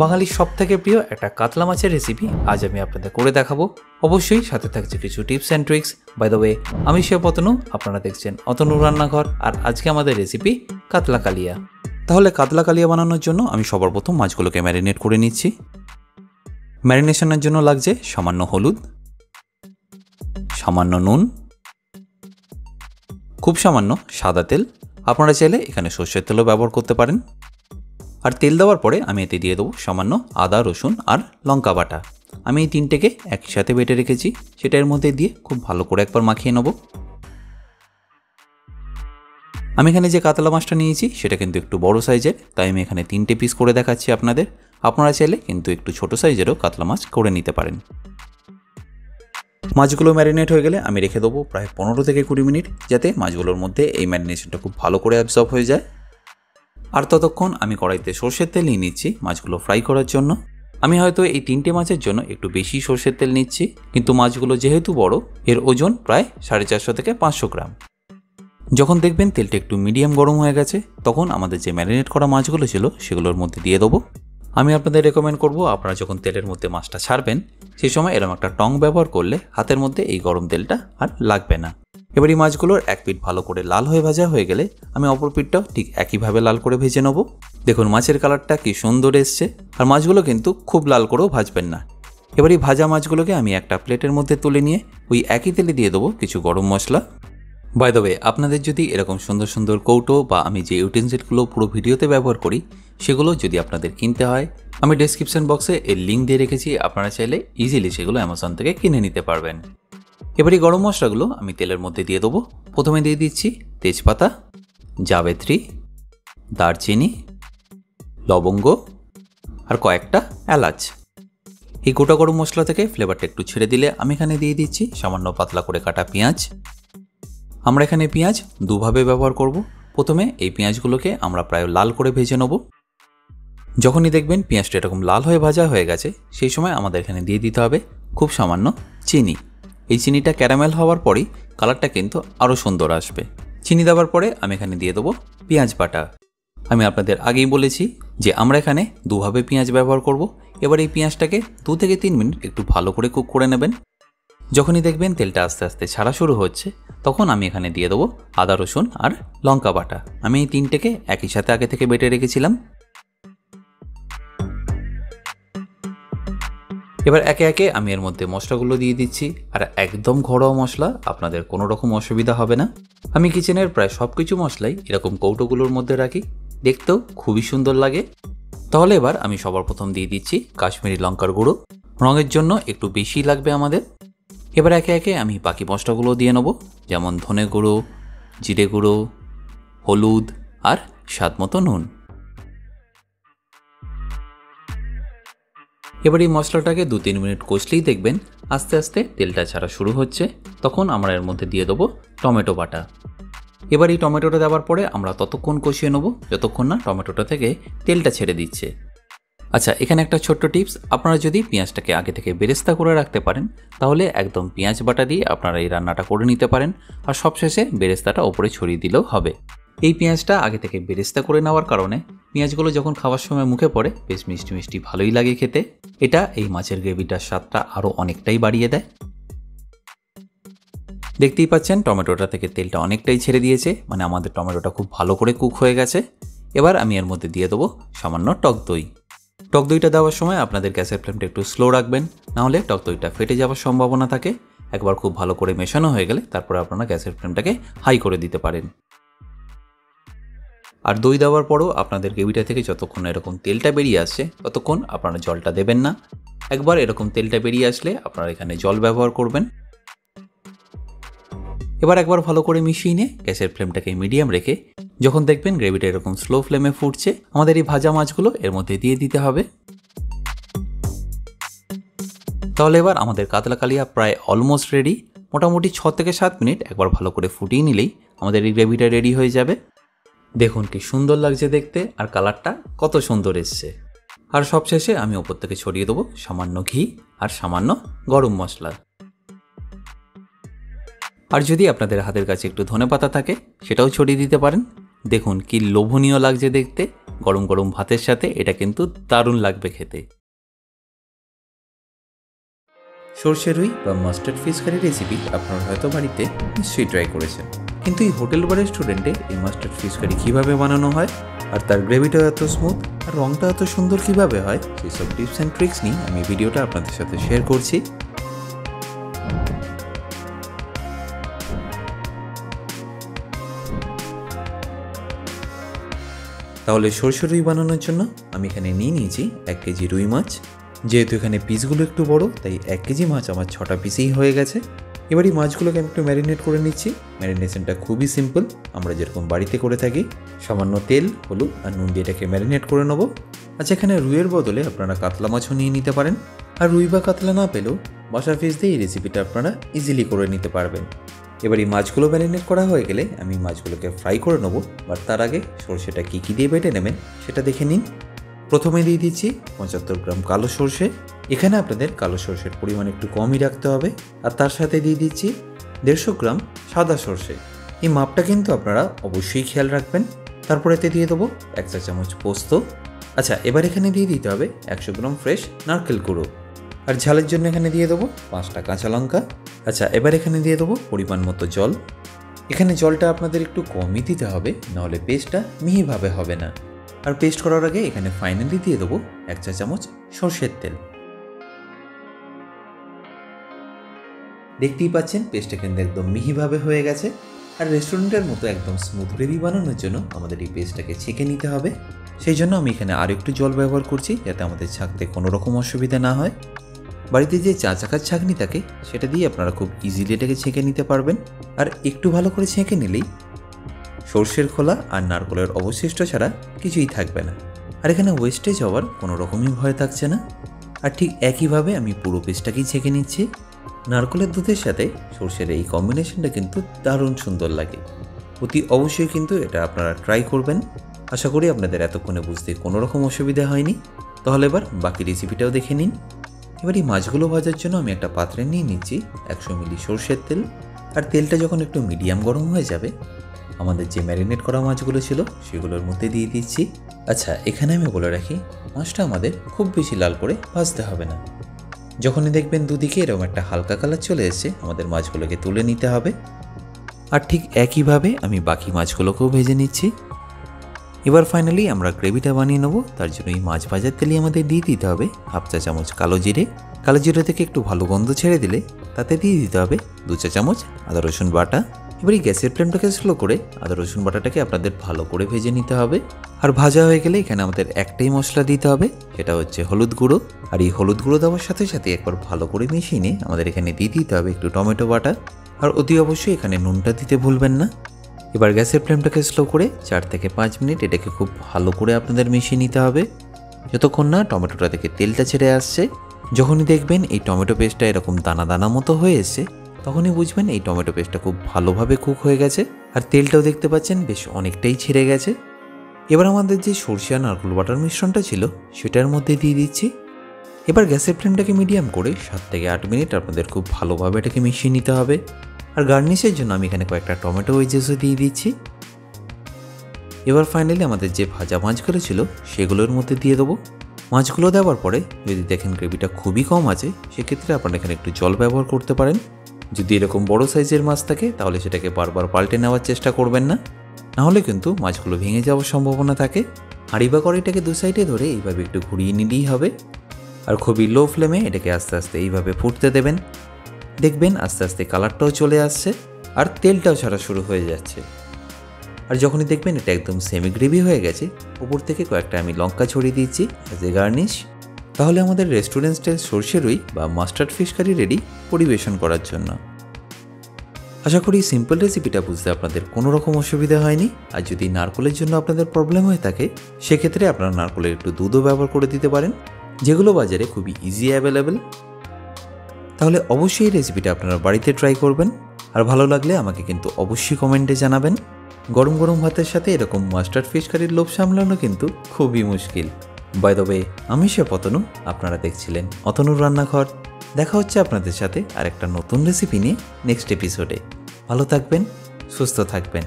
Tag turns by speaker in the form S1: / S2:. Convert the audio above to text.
S1: বাঙালির সব থেকে প্রিয় একটা কাতলা মাছের রেসিপি আজ আমি আপনাদের করে দেখাবো। অবশ্যই সাথে থাকছে কিছু tips and tricks by the way আমি সে পতনু, আপনারা দেখছেন অতনু রান্নাঘর আর আজকে আমাদের রেসিপি কাতলা কালিয়া। তাহলে কাতলা কালিয়া বানানোর জন্য আমি সবার প্রথম মাছগুলোকে ম্যারিনেট করে নিচ্ছি। ম্যারিনেশনের জন্য লাগছে সামান্য হলুদ, সামান্য নুন, খুব সামান্য সাদা তেল। আপনারা চাইলে এখানে সর্ষের তেলও ব্যবহার করতে পারেন। আর তেল দেওয়ার পরে আমি এতে দিয়ে দেবো সামান্য আদা, রসুন আর লঙ্কা বাটা। আমি এই তিনটেকে একসাথে বেটে রেখেছি। সেটা এর মধ্যে দিয়ে খুব ভালো করে একবার মাখিয়ে নেব। আমি এখানে যে কাতলা মাছটা নিয়েছি, সেটা কিন্তু একটু বড় সাইজের, তাই আমি এখানে তিনটে পিস করে দেখাচ্ছি আপনাদের। আপনারা চাইলে কিন্তু একটু ছোট সাইজেরও কাতলা মাছ করে নিতে পারেন। মাছগুলো ম্যারিনেট হয়ে গেলে আমি রেখে দেবো প্রায় পনেরো থেকে কুড়ি মিনিট, যাতে মাছগুলোর মধ্যে এই ম্যারিনেশনটা খুব ভালো করে অ্যাবজর্ব হয়ে যায়। আর ততক্ষণ আমি কড়াইতে সর্ষের তেল নিয়ে নিচ্ছি মাছগুলো ফ্রাই করার জন্য। আমি হয়তো এই তিনটে মাছের জন্য একটু বেশি সর্ষের তেল নিচ্ছি, কিন্তু মাছগুলো যেহেতু বড়, এর ওজন প্রায় সাড়ে চারশো থেকে পাঁচশো গ্রাম। যখন দেখবেন তেলটা একটু মিডিয়াম গরম হয়ে গেছে, তখন আমাদের যে ম্যারিনেট করা মাছগুলো ছিল, সেগুলোর মধ্যে দিয়ে দেবো। আমি আপনাদের রেকমেন্ড করব, আপনারা যখন তেলের মধ্যে মাছটা ছাড়বেন সেই সময় এরকম একটা টং ব্যবহার করলে হাতের মধ্যে এই গরম তেলটা আর লাগবে না। এবার এই মাছগুলোর এক পিঠ ভালো করে লাল হয়ে ভাজা হয়ে গেলে আমি অপর পিঠটাও ঠিক একইভাবে লাল করে ভেজে নেব। দেখুন, মাছের কালারটা কি সুন্দর এসছে। আর মাছগুলো কিন্তু খুব লাল করেও ভাজবেন না। এবার এই ভাজা মাছগুলোকে আমি একটা প্লেটের মধ্যে তুলে নিয়ে ওই একই তেলে দিয়ে দেবো কিছু গরম মশলা। বাই দ্য আপনাদের যদি এরকম সুন্দর সুন্দর কৌটো বা আমি যে ইউটেন্সিলগুলো পুরো ভিডিওতে ব্যবহার করি, সেগুলো যদি আপনাদের কিনতে হয়, আমি ডেসক্রিপশন বক্সে এর লিঙ্ক দিয়ে রেখেছি। আপনারা চাইলে ইজিলি সেগুলো অ্যামাজন থেকে কিনে নিতে পারবেন। এবার গরম মশলাগুলো আমি তেলের মধ্যে দিয়ে দেবো। প্রথমে দিয়ে দিচ্ছি তেজপাতা, জাবেত্রী, দারচিনি, লবঙ্গ আর কয়েকটা এলাচ। এই গোটা গরম মশলা থেকে ফ্লেভারটা একটু ছেড়ে দিলে আমি এখানে দিয়ে দিচ্ছি সামান্য পাতলা করে কাটা পেঁয়াজ। আমরা এখানে পেঁয়াজ দুভাবে ব্যবহার করব। প্রথমে এই পেঁয়াজগুলোকে আমরা প্রায় লাল করে ভেজে নেব। যখনই দেখবেন পেঁয়াজটা এরকম লাল হয়ে ভাজা হয়ে গেছে, সেই সময় আমাদের এখানে দিয়ে দিতে হবে খুব সামান্য চিনি। এই চিনিটা ক্যারামেল হওয়ার পরেই কালারটা কিন্তু আরও সুন্দর আসবে। চিনি দেওয়ার পরে আমি এখানে দিয়ে দেবো পেঁয়াজ বাটা। আমি আপনাদের আগেই বলেছি যে আমরা এখানে দুভাবে পেঁয়াজ ব্যবহার করব। এবার এই পেঁয়াজটাকে দু থেকে তিন মিনিট একটু ভালো করে কুক করে নেবেন। যখনই দেখবেন তেলটা আস্তে আস্তে ছাড়া শুরু হচ্ছে, তখন আমি এখানে দিয়ে দেবো আদা রসুন আর লঙ্কা বাটা। আমি এই তিনটেকে একই সাথে আগে থেকে বেটে রেখেছিলাম। এবার একে একে আমি এর মধ্যে মশলাগুলো দিয়ে দিচ্ছি, আর একদম ঘরোয়া মশলা, আপনাদের কোনো রকম অসুবিধা হবে না। আমি কিচেনের প্রায় সব কিছু মশলাই এরকম কৌটোগুলোর মধ্যে রাখি, দেখতেও খুবই সুন্দর লাগে। তাহলে এবার আমি সবার প্রথম দিয়ে দিচ্ছি কাশ্মীরি লঙ্কার গুঁড়ো, রঙের জন্য একটু বেশি লাগবে আমাদের। এবার একে একে আমি বাকি মশলাগুলো দিয়ে নেব, যেমন ধনে গুঁড়ো, জিরে গুঁড়ো, হলুদ, আর স্বাদ মতো নুন। এবার এই মশলাটাকে দু তিন মিনিট কষলেই দেখবেন আস্তে আস্তে তেলটা ছাড়া শুরু হচ্ছে। তখন আমরা এর মধ্যে দিয়ে দেবো টমেটো বাটা। এবার এই টমেটোটা দেওয়ার পরে আমরা ততক্ষণ কষিয়ে নেব, যতক্ষণ না টমেটোটা থেকে তেলটা ছেড়ে দিচ্ছে। আচ্ছা এখানে একটা ছোট্ট টিপস, আপনারা যদি পেঁয়াজটাকে আগে থেকে বেরেস্তা করে রাখতে পারেন, তাহলে একদম পেঁয়াজ বাটা দিয়ে আপনারা এই রান্নাটা করে নিতে পারেন, আর সবশেষে বেরেস্তাটা ওপরে ছড়িয়ে দিলেও হবে। এই পেঁয়াজটা আগে থেকে বেরেস্তা করে নেওয়ার কারণে পেঁয়াজগুলো যখন খাওয়ার সময় মুখে পড়ে, বেশ মিষ্টি মিষ্টি ভালোই লাগে খেতে। এটা এই মাছের গ্রেভিটার স্বাদটা আরও অনেকটাই বাড়িয়ে দেয়। দেখতেই পাচ্ছেন, টমেটোটা থেকে তেলটা অনেকটাই ছেড়ে দিয়েছে। মানে আমাদের টমেটোটা খুব ভালো করে কুক হয়ে গেছে। এবার আমি এর মধ্যে দিয়ে দেবো সামান্য টক দই। টক দইটা দেওয়ার সময় আপনাদের গ্যাসের ফ্লেমটা একটু স্লো রাখবেন নাহলে টক দইটা ফেটে যাওয়ার সম্ভাবনা থাকে। একবার খুব ভালো করে মেশানো হয়ে গেলে তারপরে আপনারা গ্যাসের ফ্লেমটাকে হাই করে দিতে পারেন। আর দই দেওয়ার পরও আপনাদের গ্রেভিটা থেকে যতক্ষণ এরকম তেলটা বেরিয়ে আসছে ততক্ষণ আপনারা জলটা দেবেন না। একবার এরকম তেলটা বেরিয়ে আসলে আপনারা এখানে জল ব্যবহার করবেন। এবার একবার ভালো করে মিশিয়ে নিয়ে গ্যাসের ফ্লেমটাকে মিডিয়াম রেখে যখন দেখবেন গ্রেভিটা এরকম স্লো ফ্লেমে ফুটছে, আমাদের এই ভাজা মাছগুলো এর মধ্যে দিয়ে দিতে হবে। তাহলে এবার আমাদের কাতলা কালিয়া প্রায় অলমোস্ট রেডি মোটামুটি ছ থেকে সাত মিনিট একবার ভালো করে ফুটিয়ে নিলেই আমাদের এই গ্রেভিটা রেডি হয়ে যাবে। দেখুন কি সুন্দর লাগছে দেখতে আর কালারটা কত সুন্দর এসছে। আর সবশেষে আমি ওপর থেকে ছড়িয়ে দেবো সামান্য ঘি আর সামান্য গরম মশলা। আর যদি আপনাদের হাতের কাছে একটু ধনে পাতা থাকে, সেটাও ছড়িয়ে দিতে পারেন। দেখুন কি লোভনীয় লাগছে দেখতে। গরম গরম ভাতের সাথে এটা কিন্তু দারুণ লাগবে খেতে। সর্ষে রুই বা মাস্টার্ড ফিশ কারি রেসিপি আপনারা হয়তো বাড়িতে নিশ্চয়ই ট্রাই করেছেন। কিন্তু এই হোটেল বা রেস্টুরেন্টে এই মাস্টার্ড ফিশ কারি কীভাবে বানানো হয়? আর তার গ্রেভিটাও এত স্মুথ আর রঙটা এত সুন্দর কীভাবে হয়? সেই সব টিপস অ্যান্ড ট্রিক্স নিয়ে আমি ভিডিওটা আপনাদের সাথে শেয়ার করছি। তাহলে সরষে রুই বানানোর জন্য আমি এখানে নিয়ে নিয়েছি এক কেজি রুই মাছ। যেহেতু এখানে পিসগুলো একটু বড়, তাই এক কেজি মাছ আমার ছটা পিসেই হয়ে গেছে। এবার এই মাছগুলোকে আমি একটু ম্যারিনেট করে নিচ্ছি। ম্যারিনেশনটা খুবই সিম্পল। আমরা যেরকম বাড়িতে করে থাকি, সামান্য তেল, হলুদ আর নুন দিয়ে এটাকে ম্যারিনেট করে নেব। আচ্ছা এখানে রুইয়ের বদলে আপনারা কাতলা মাছও নিয়ে নিতে পারেন। আর রুই বা কাতলা না পেলেও বাসা ফিস দিয়ে এই রেসিপিটা আপনারা ইজিলি করে নিতে পারবেন। এবার এই মাছগুলো ম্যারিনেট করা হয়ে গেলে আমি মাছগুলোকে ফ্রাই করে নেব। বাট তার আগে সরষেটা কী কী দিয়ে বেটে নেবেন সেটা দেখে নিন। প্রথমে দিয়ে দিচ্ছি পঁচাত্তর গ্রাম কালো সর্ষে। এখানে আপনাদের কালো সর্ষের পরিমাণ একটু কমই রাখতে হবে। আর তার সাথে দিয়ে দিচ্ছি দেড়শো গ্রাম সাদা সর্ষে। এই মাপটা কিন্তু আপনারা অবশ্যই খেয়াল রাখবেন। তারপর এতে দিয়ে দেবো এক চা চামচ পোস্ত। আচ্ছা এবার এখানে দিয়ে দিতে হবে একশো গ্রাম ফ্রেশ নারকেল গুঁড়ো। আর ঝালের জন্য এখানে দিয়ে দেবো পাঁচটা কাঁচা লঙ্কা। আচ্ছা এবার এখানে দিয়ে দেবো পরিমাণ মতো জল। এখানে জলটা আপনাদের একটু কমই দিতে হবে, নাহলে পেস্টটা মিহিভাবে হবে না। আর পেস্ট করার আগে এখানে ফাইনালি দিয়ে দেবো এক চা চামচ সর্ষের তেল। দেখতেই পাচ্ছেন পেস্টটা কিন্তু একদম মিহিভাবে হয়ে গেছে আর রেস্টুরেন্টের মতো একদম স্মুথ গ্রেভি বানানোর জন্য আমাদের এই পেস্টটাকে ছেঁকে নিতে হবে। সেই জন্য আমি এখানে আর একটু জল ব্যবহার করছি যাতে আমাদের ছাঁকতে কোনো রকম অসুবিধা না হয়। বাড়িতে যে চা চাকার ছাঁকনি থাকে, সেটা দিয়ে আপনারা খুব ইজিলি এটাকে ছেঁকে নিতে পারবেন। আর একটু ভালো করে ছেঁকে নিলেই সর্ষের খোলা আর নারকলের অবশিষ্ট ছাড়া কিছুই থাকবে না। আর এখানে ওয়েস্টেজ হওয়ার কোনো রকমই ভয় থাকছে না। আর ঠিক একইভাবে আমি পুরো পেস্টটাকেই ছেঁকে নিচ্ছি। নারকলের দুধের সাথে সর্ষের এই কম্বিনেশনটা কিন্তু দারুণ সুন্দর লাগে। অতি অবশ্যই কিন্তু এটা আপনারা ট্রাই করবেন। আশা করি আপনাদের এতক্ষণে বুঝতে কোনো রকম অসুবিধা হয়নি। তাহলে এবার বাকি রেসিপিটাও দেখে নিন। এবার এই মাছগুলো ভাজার জন্য আমি একটা পাত্রে নিয়ে নিচ্ছি একশো মিলি সর্ষের তেল। আর তেলটা যখন একটু মিডিয়াম গরম হয়ে যাবে আমাদের যে ম্যারিনেট করা মাছগুলো ছিল, সেগুলোর মধ্যে দিয়ে দিচ্ছি। আচ্ছা এখানে আমি বলে রাখি, মাছটা আমাদের খুব বেশি লাল করে ভাজতে হবে না। যখনই দেখবেন দুদিকে এরকম একটা হালকা কালার চলে এসছে, আমাদের মাছগুলোকে তুলে নিতে হবে। আর ঠিক একইভাবে আমি বাকি মাছগুলোকেও ভেজে নিচ্ছি। এবার ফাইনালি আমরা গ্রেভিটা বানিয়ে নেব, তার জন্য এই মাছ ভাজার তেলে আমাদের দিয়ে দিতে হবে হাফ চা চামচ কালো জিরে। কালো জিরে থেকে একটু ভালো গন্ধ ছেড়ে দিলে তাতে দিয়ে দিতে হবে দু চা চামচ আদা রসুন বাটা। এবার এই গ্যাসের ফ্লেমটাকে স্লো করে আদা, রসুন বাটাটাকে আপনাদের ভালো করে ভেজে নিতে হবে। আর ভাজা হয়ে গেলে এখানে আমাদের একটাই মশলা দিতে হবে, সেটা হচ্ছে হলুদ গুঁড়ো। আর এই হলুদ গুঁড়ো দেওয়ার সাথে সাথে একবার ভালো করে মিশিয়ে নিয়ে আমাদের এখানে দিয়ে দিতে হবে একটু টমেটো বাটা। আর অতি অবশ্যই এখানে নুনটা দিতে ভুলবেন না। এবার গ্যাসের ফ্লেমটাকে স্লো করে চার থেকে পাঁচ মিনিট এটাকে খুব ভালো করে আপনাদের মিশিয়ে নিতে হবে। যতক্ষণ না টমেটোটা থেকে তেলটা ছেড়ে আসছে, যখনই দেখবেন এই টমেটো পেস্টটা এরকম দানা দানা মতো হয়ে এসছে তখনই বুঝবেন এই টমেটো পেস্টটা খুব ভালোভাবে কুক হয়ে গেছে আর তেলটাও দেখতে পাচ্ছেন বেশ অনেকটাই ছেড়ে গেছে। এবার আমাদের যে সরষে আর নারকেল বাটার মিশ্রণটা ছিল, সেটার মধ্যে দিয়ে দিচ্ছি। এবার গ্যাসের ফ্লেমটাকে মিডিয়াম করে সাত থেকে আট মিনিট আপনাদের খুব ভালোভাবে এটাকে মিশিয়ে নিতে হবে। আর গার্নিশের জন্য আমি এখানে কয়েকটা টমেটো ওয়েজেসও দিয়ে দিচ্ছি। এবার ফাইনালি আমাদের যে ভাজা মাছগুলো ছিল, সেগুলোর মধ্যে দিয়ে দেবো। মাছগুলো দেওয়ার পরে যদি দেখেন গ্রেভিটা খুবই কম আছে, সেক্ষেত্রে আপনারা এখানে একটু জল ব্যবহার করতে পারেন। যদি এরকম বড় সাইজের মাছ থাকে, তাহলে সেটাকে বারবার পাল্টে নেওয়ার চেষ্টা করবেন না। নাহলে কিন্তু মাছগুলো ভেঙে যাওয়ার সম্ভাবনা থাকে। হাঁড়ি বা কড়াইটাকে দু সাইডে ধরে এইভাবে একটু ঘুরিয়ে নিলেই হবে। আর খুবই লো ফ্লেমে এটাকে আস্তে আস্তে এইভাবে ফুটতে দেবেন। দেখবেন আস্তে আস্তে কালারটাও চলে আসছে আর তেলটাও ছাড়া শুরু হয়ে যাচ্ছে। আর যখনই দেখবেন এটা একদম সেমি গ্রেভি হয়ে গেছে, উপর থেকে কয়েকটা আমি লঙ্কা ছড়িয়ে দিচ্ছি অ্যাজ এ গার্নিশ তাহলে আমাদের রেস্টুরেন্ট স্টাইল সর্ষে রুই বা মাস্টার্ড ফিশ কারি রেডি পরিবেশন করার জন্য। আশা করি সিম্পল রেসিপিটা বুঝতে আপনাদের কোনো রকম অসুবিধা হয়নি। আর যদি নারকলের জন্য আপনাদের প্রবলেম হয়ে থাকে, সেক্ষেত্রে আপনারা নারকলের একটু দুধও ব্যবহার করে দিতে পারেন, যেগুলো বাজারে খুবই ইজি অ্যাভেলেবেল তাহলে অবশ্যই এই রেসিপিটা আপনারা বাড়িতে ট্রাই করবেন। আর ভালো লাগলে আমাকে কিন্তু অবশ্যই কমেন্টে জানাবেন। গরম গরম ভাতের সাথে এরকম মাস্টার্ড ফিশ কারির লোভ সামলানো কিন্তু খুবই মুশকিল। বাই দ্য ওয়ে আমি সে পতনু, আপনারা দেখছিলেন অতনুর রান্নাঘর। দেখা হচ্ছে আপনাদের সাথে আরেকটা নতুন রেসিপি নিয়ে নেক্সট এপিসোডে ভালো থাকবেন, সুস্থ থাকবেন।